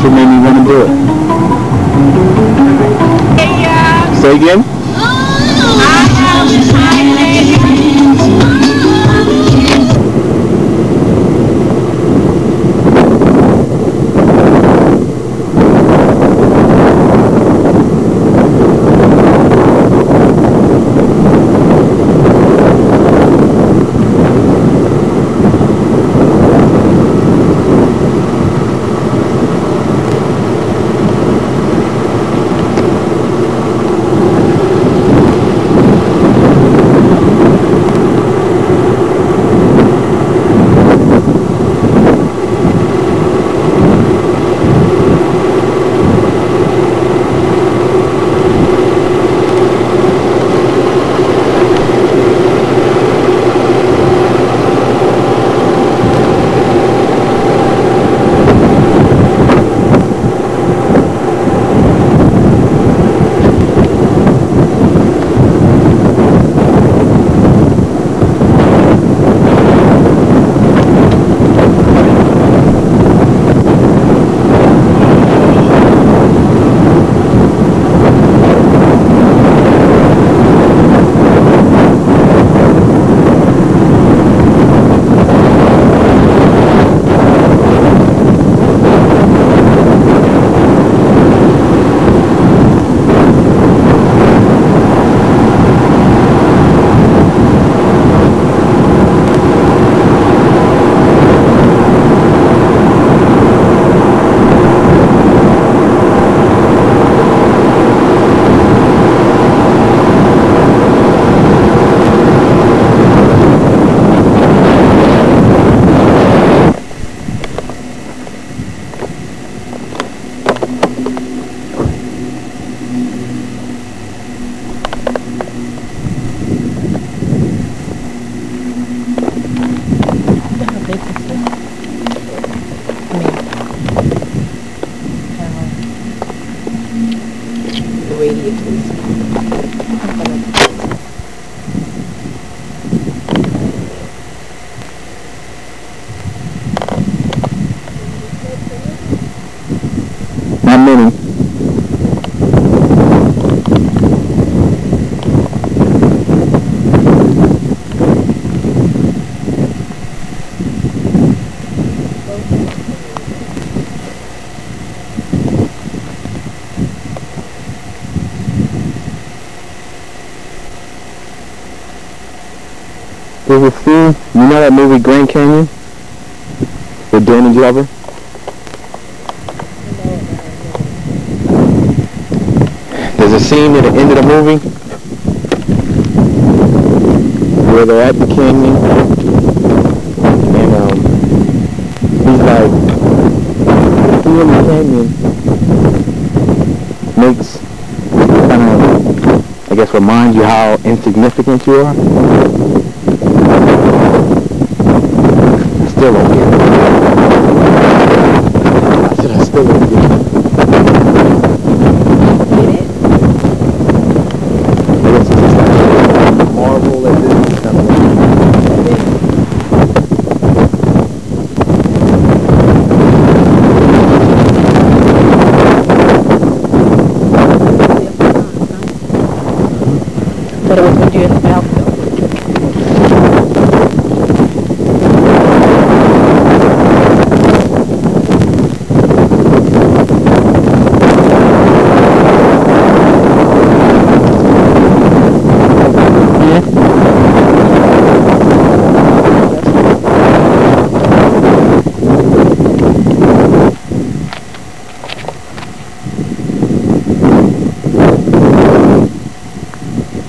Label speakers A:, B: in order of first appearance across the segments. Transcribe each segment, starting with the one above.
A: That's what made me want to do it. Uh, Say again? There's a scene, you know that movie Grand Canyon? With Danny Glover? There's a scene at the end of the movie where they're at the canyon and um, he's like, being in the canyon makes kind of, I guess, remind you how insignificant you are. I still don't get it. I said I still don't get it. I guess it's just like marvel at this kind of
B: But it was when you in the mouth.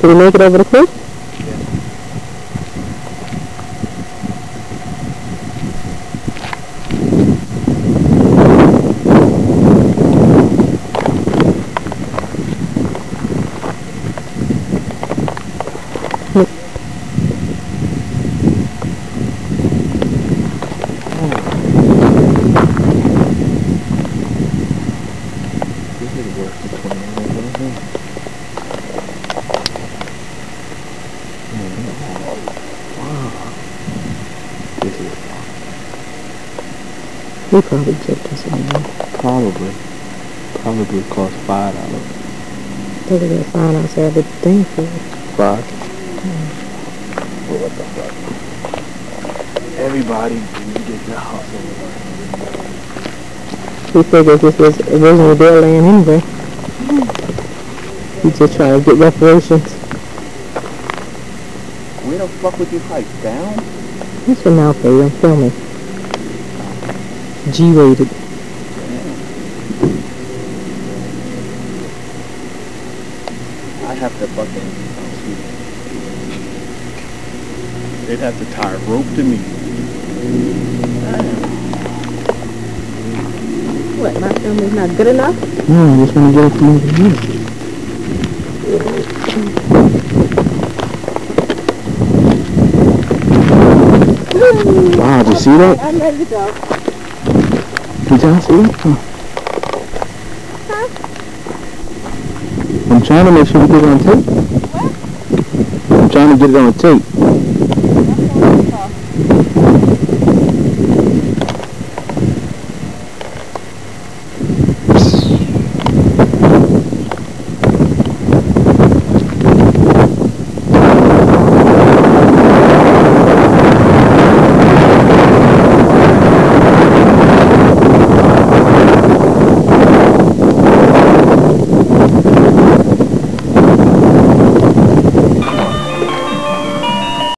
B: Did he make it over the cliff?
A: This is than 20 This is
B: He probably tipped us anyway.
A: probably, probably cost five dollars.
B: Look at that sign outside the thing for it.
A: Five. What the fuck? Everybody, you get the hustle.
B: He figures this was originally their land anyway. He just trying to get reparations.
A: Where the fuck would you hike? Down?
B: What's your mouth, baby? I'm filming. G-rated.
A: I'd have to fucking. They'd have to tie a rope to me.
B: What, my film is not good enough?
A: No, I just want to get it from over here. Wow, did you see that?
B: I'm ready to go.
A: Y'all see it? Huh. I'm trying to make sure we get it on tape. I'm trying to get it on tape.